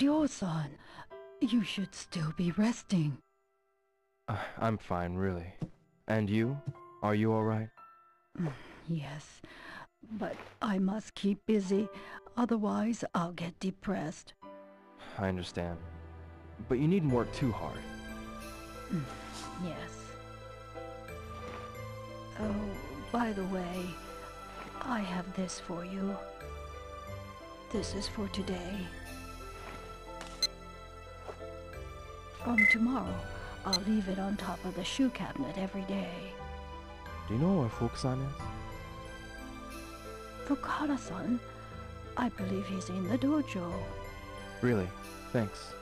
Ryo-san, you should still be resting. Uh, I'm fine, really. And you? Are you alright? Yes, but I must keep busy, otherwise I'll get depressed. I understand. But you needn't work too hard. Yes. Oh, by the way, I have this for you. This is for today. From tomorrow, I'll leave it on top of the shoe cabinet every day. Do you know where Fukusan is? Fukara-san, I believe he's in the dojo. Really? Thanks.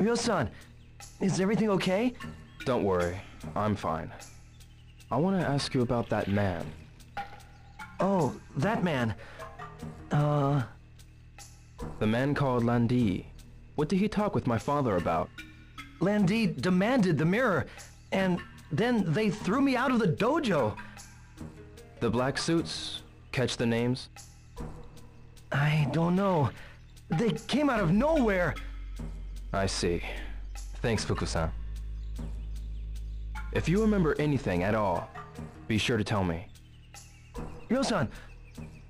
Ryo-san, is everything okay? Don't worry. I'm fine. I want to ask you about that man. Oh, that man. Uh, The man called Lan Di. What did he talk with my father about? Lan Di demanded the mirror, and then they threw me out of the dojo. The black suits? Catch the names? I don't know. They came out of nowhere. I see. Thanks, Fukusan. If you remember anything at all, be sure to tell me. Ryo-san,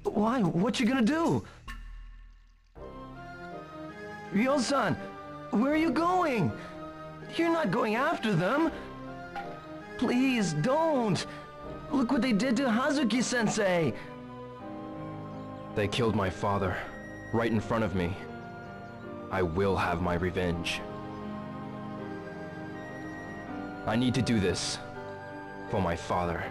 why? What you gonna do? Ryo-san, where are you going? You're not going after them. Please, don't. Look what they did to Hazuki-sensei. They killed my father, right in front of me. I will have my revenge. I need to do this. For my father.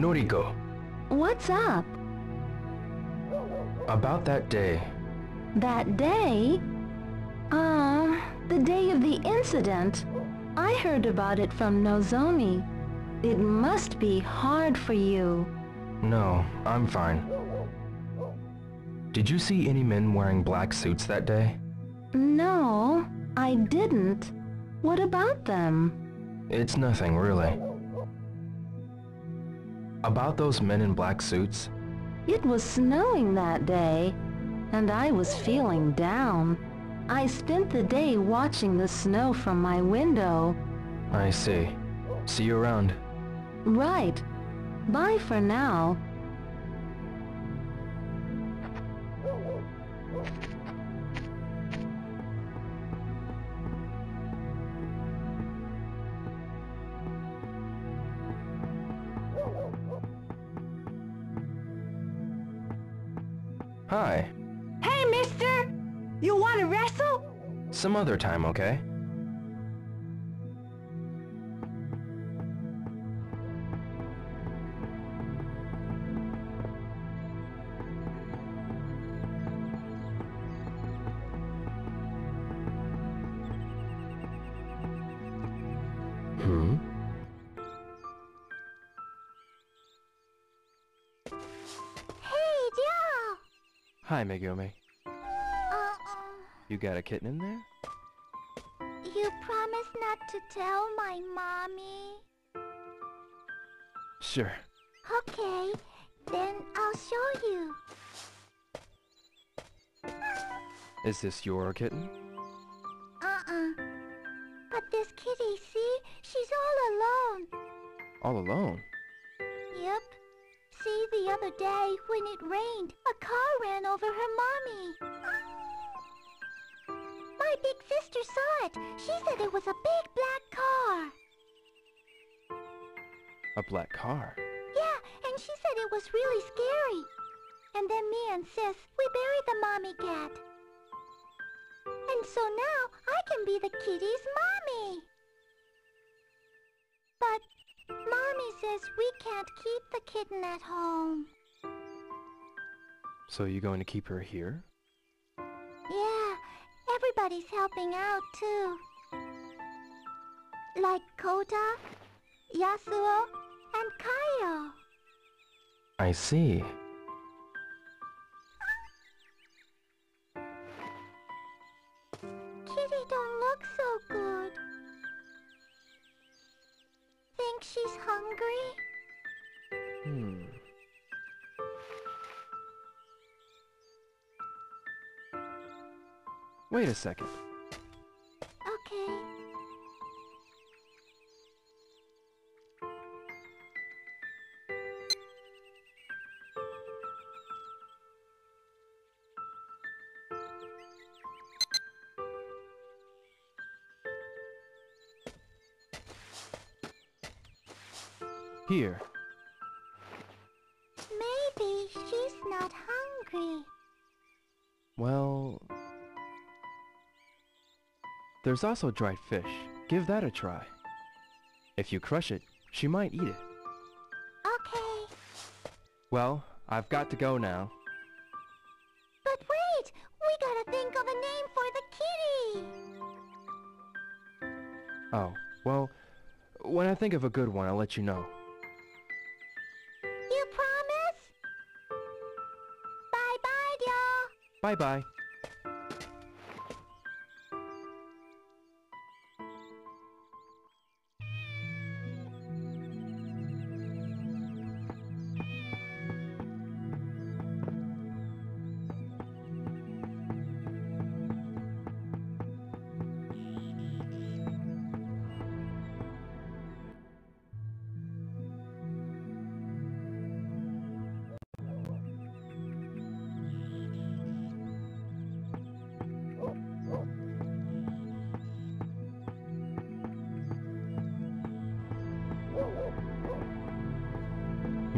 Noriko, What's up? about that day, That day? Uh, the day of the incident. I heard about it from Nozomi. It must be hard for you. No, I'm fine. Did you see any men wearing black suits that day? No, I didn't. What about them? It's nothing, really. About those men in black suits, It was snowing that day, and I was feeling down. I spent the day watching the snow from my window. I see. See you around. Right. Bye for now. Some other time, okay? Hmm? Hey, Joe! Hi, Megumi. Uh, You got a kitten in there? You promise not to tell my mommy? Sure. Okay, then I'll show you. Is this your kitten? Uh-uh. But this kitty, see? She's all alone. All alone? Yep. See, the other day, when it rained, a car ran over her mommy. Big sister saw it. She said it was a big black car. A black car? Yeah, and she said it was really scary. And then me and Sis, we buried the mommy cat. And so now I can be the kitty's mommy. But mommy says we can't keep the kitten at home. So you going to keep her here? Everybody's helping out too. Like Kota, Yasuo, and Kaio. I see. Wait a second. Okay. Here. Maybe she's not hungry. Well... There's also dried fish. Give that a try. If you crush it, she might eat it. Okay. Well, I've got to go now. But wait! We gotta think of a name for the kitty! Oh, well, when I think of a good one, I'll let you know. You promise? Bye-bye, y'all! Bye-bye.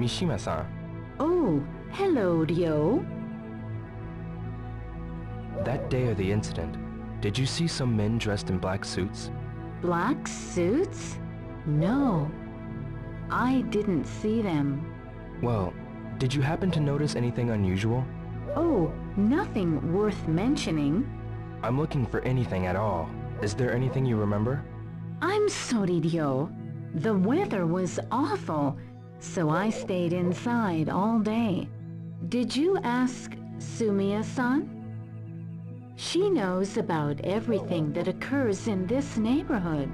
Mishima-san, Oh, hello, Ryo. that day of the incident, did you see some men dressed in black suits? Black suits? No. I didn't see them. Well, did you happen to notice anything unusual? Oh, nothing worth mentioning. I'm looking for anything at all. Is there anything you remember? I'm sorry, Ryo. The weather was awful, so I stayed inside all day. Did you ask Sumiya-san? She knows about everything that occurs in this neighborhood.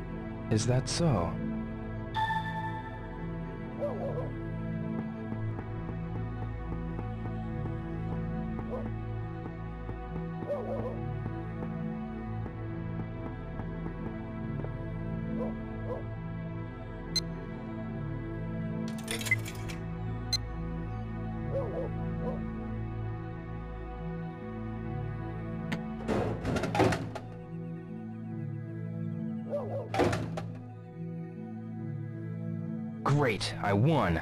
Is that so? Great, I won.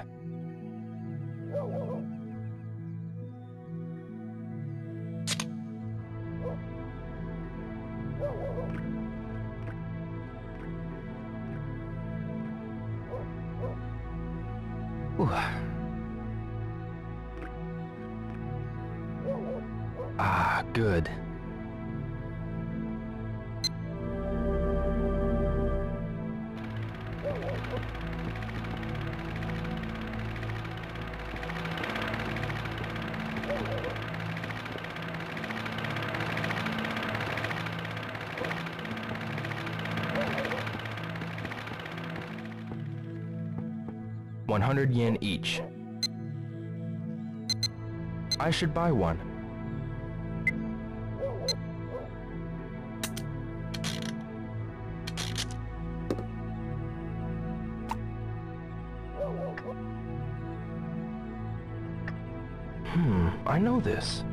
Ah, good. One hundred yen each. I should buy one. Hmm, I know this.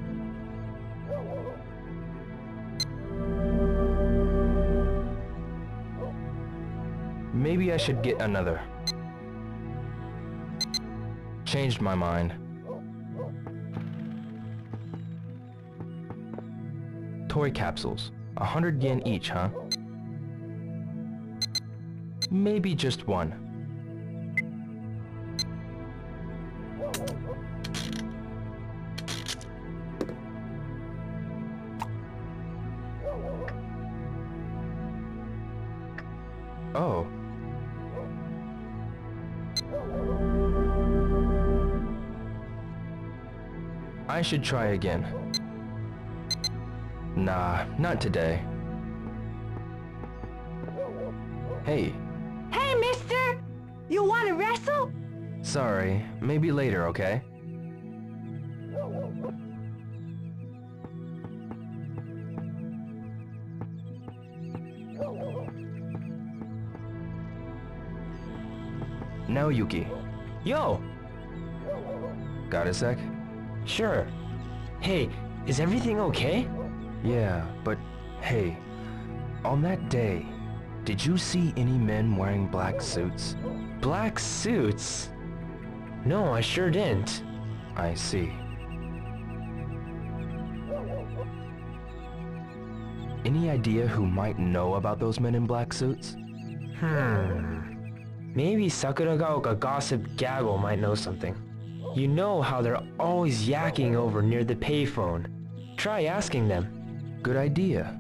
Maybe I should get another. Changed my mind. Toy capsules. A hundred yen each, huh? Maybe just one. Oh. I should try again. Nah, not today. Hey, Hey, mister! You want to wrestle? sorry. Maybe later, okay? Now, Yuki. Yo, Got a sec? Sure. Hey, is everything okay? Yeah, but hey, on that day, did you see any men wearing black suits? Black suits? No, I sure didn't. I see. Any idea who might know about those men in black suits? Hmm. Maybe Sakuragaoka Gossip Gaggle might know something. You know how they're always yakking over near the payphone. Try asking them. Good idea.